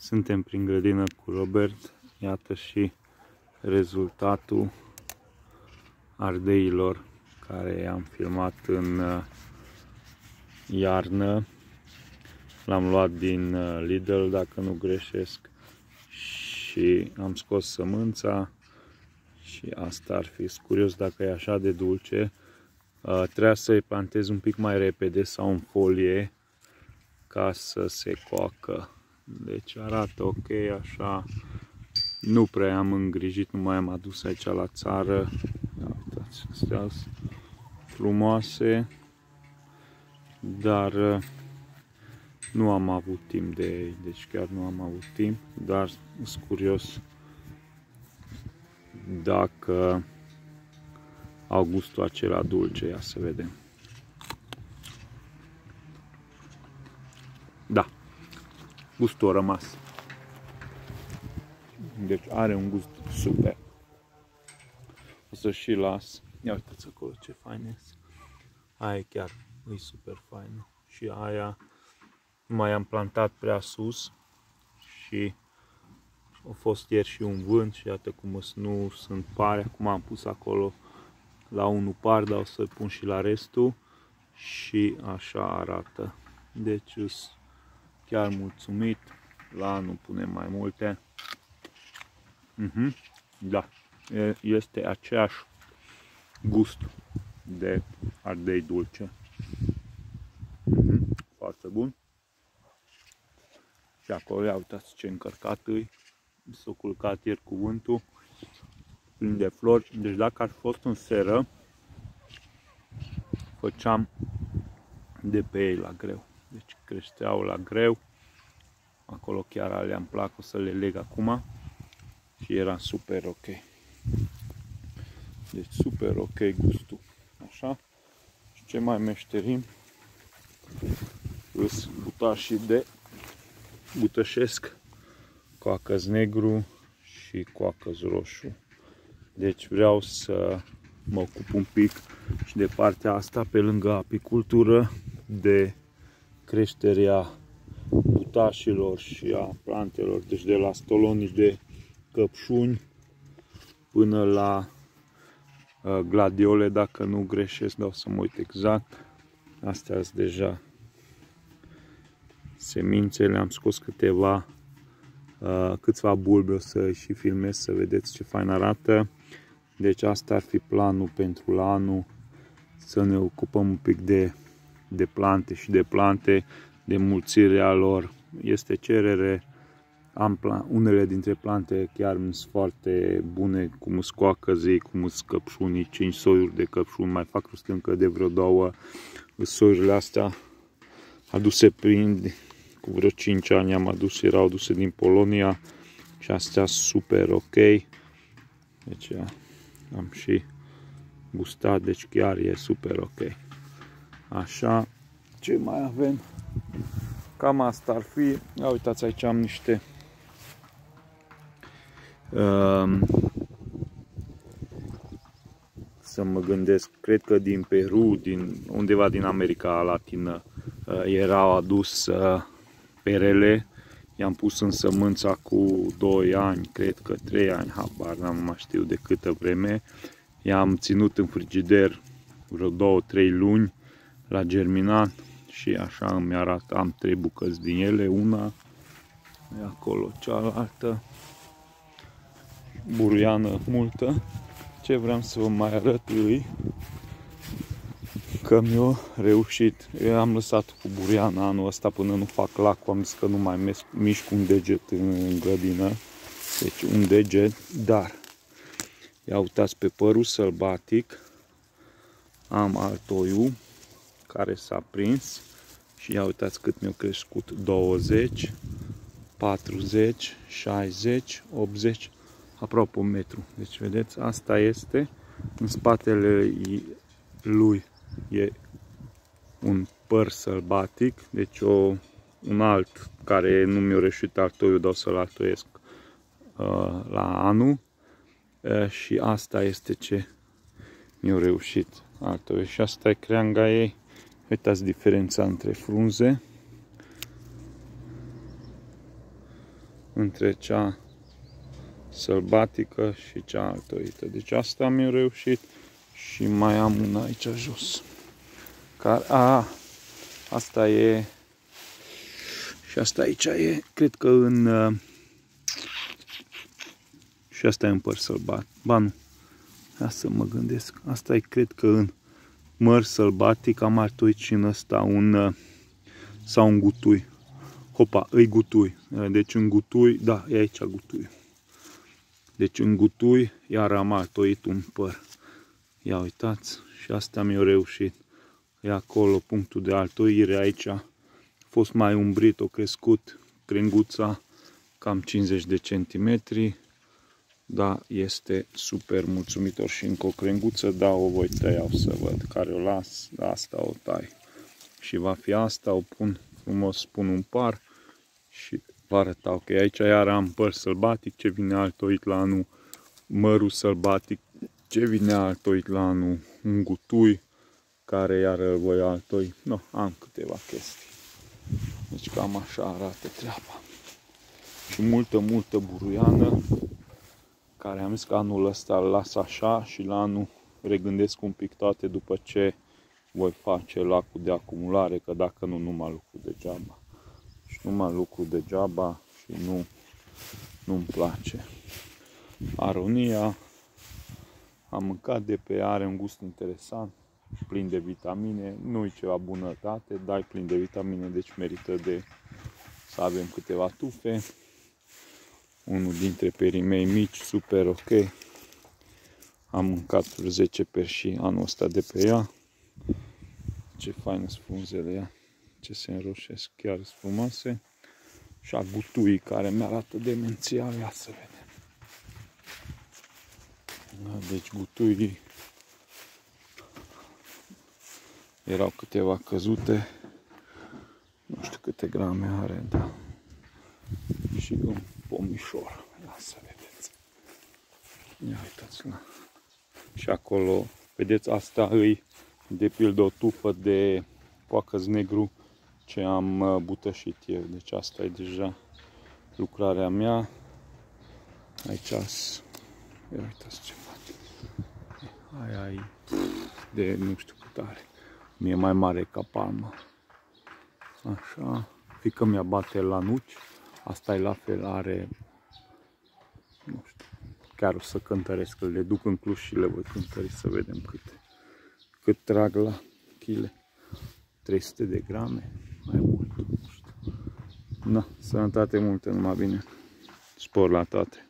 Suntem prin grădină cu Robert. Iată și rezultatul ardeilor care am filmat în uh, iarnă. L-am luat din uh, Lidl, dacă nu greșesc, și am scos sămânța și asta ar fi curios dacă e așa de dulce. Uh, trebuie să-i plantez un pic mai repede sau în folie ca să se coacă. Deci arată ok așa. Nu prea am îngrijit, nu mai am adus aici la țară. Ia uitați, astea frumoase. Dar uh, nu am avut timp de ei, deci chiar nu am avut timp, dar sunt curios dacă au gustul acela dulce, ia să vedem. Da, gustul a rămas. Deci are un gust super. O să și las. Ia uitați acolo ce fain Aia chiar e super faină. Și aia mai am plantat prea sus și a fost ieri și un vânt și iată cum nu sunt pare. Acum am pus acolo la unul par, dar o să pun și la restul și așa arată. Deci chiar mulțumit. La anul punem mai multe. Uh -huh. Da, este aceeași gust de ardei dulce. Uh -huh. Foarte bun. Și acolo, ia uitați ce încărcat îi. S-a culcat ieri cuvântul plin de flori. Deci dacă ar fi fost în seră, făceam de pe ei la greu. Deci creșteau la greu. Acolo chiar alea îmi plac, o să le leg acum. Și era super ok. Deci super ok gustul. Așa. Și ce mai meșterim? Îs butașii de butășesc, coacăz negru și coacăz roșu. Deci vreau să mă ocup un pic și de partea asta, pe lângă apicultură, de creșterea butașilor și a plantelor, deci de la stolonii de căpșuni până la uh, gladiole, dacă nu greșesc, dar o să mă uit exact. Astea sunt deja semințele, am scos câteva, uh, câțiva bulbe, o să și filmez să vedeți ce fain arată. Deci asta ar fi planul pentru la anul, să ne ocupăm un pic de, de plante și de plante, de mulțirea lor. Este cerere, am plan, unele dintre plante chiar sunt foarte bune, cum scoacă zi, cum căpșunii, 5 soiuri de căpșuni, mai fac rost încă de vreo două soiurile astea aduse prin, cu vreo 5 ani am adus, erau aduse din Polonia și astea super ok. Deci am și gustat, deci chiar e super ok. Așa, ce mai avem? Cam asta ar fi. Ia uitați, aici am niște um, să mă gândesc, cred că din Peru, din undeva din America Latină, uh, erau adus uh, perele i-am pus în sămânța cu 2 ani, cred că 3 ani, habar n-am mai știu de câtă vreme. I-am ținut în frigider vreo 2-3 luni la germinat și așa îmi arată, am 3 bucăți din ele, una e acolo, cealaltă, buruiană multă. Ce vreau să vă mai arăt îi că mi-a reușit. Eu am lăsat cu buriana anul ăsta până nu fac lacul, am zis că nu mai mișc un deget în grădină. Deci un deget, dar ia uitați pe părul sălbatic, am altoiu care s-a prins. Și ia uitați cât mi-a crescut, 20, 40, 60, 80, aproape un metru. Deci vedeți, asta este. În spatele lui e un păr sălbatic, deci o, un alt care nu mi-a reșit artoiul, dar o să-l artoiesc uh, la anul. Uh, și asta este ce mi-a reușit artoiul. Și asta e creanga ei. Uitați diferența între frunze. între cea sălbatică și cea altoită. Deci asta am eu reușit și mai am una aici jos. Care, a, asta e și asta aici e, cred că în și asta e în păr sălbat. Ba nu, Ia să mă gândesc. Asta e, cred că în măr sălbatic am artuit și în ăsta un sau un gutui. Hopa, îi gutui. Deci în gutui, da, e aici gutui. Deci în gutui iar am artoit un păr. Ia uitați, și asta mi-a reușit. E acolo punctul de altoire aici. A fost mai umbrit, o crescut crenguța cam 50 de centimetri. Da, este super mulțumitor și încă o crenguță, da, o voi tăia, o să văd care o las, asta o tai. Și va fi asta, o pun frumos, pun un par și vă arăta, ok, aici iar am păr sălbatic, ce vine altoit la anul, mărul sălbatic, ce vine altoit la anul, un gutui, care iar îl voi altoi. No, am câteva chestii. Deci cam așa arată treaba. Și multă, multă buruiană, care am zis că anul ăsta îl las așa și la anul regândesc un pic toate după ce voi face lacul de acumulare, că dacă nu, numai lucru degeaba. Și numai lucru degeaba și nu, nu-mi place. Aronia, am mâncat de pe are un gust interesant, plin de vitamine, nu e ceva bunătate, dar e plin de vitamine, deci merită de să avem câteva tufe. Unul dintre perii mei mici, super ok. Am mâncat 10 perși anul ăsta de pe ea. Ce faină sunt frunzele ea. Ce se înroșesc, chiar sunt frumoase. Și a gutui care mi-arată demențial. Ia să vedem. Da, deci gutui erau câteva căzute. Nu știu câte grame are, da. Și un pomișor. Ia să vedeți. Ia uitați la. Și acolo, vedeți, asta îi de pildă o tufă de poacăz negru ce am uh, butășit eu. Deci asta e deja lucrarea mea. Aici Ia uitați ce face. Aia ai de nu știu cât are. Mie mai mare ca palma. Așa. Fică mi-a bate la nuci. Asta e la fel, are nu știu, chiar o să cântăresc, le duc în Cluj și le voi cântări să vedem câte cât trag la chile. 300 de grame, mai mult, nu știu. Na, sănătate multă, numai bine. Spor la toate.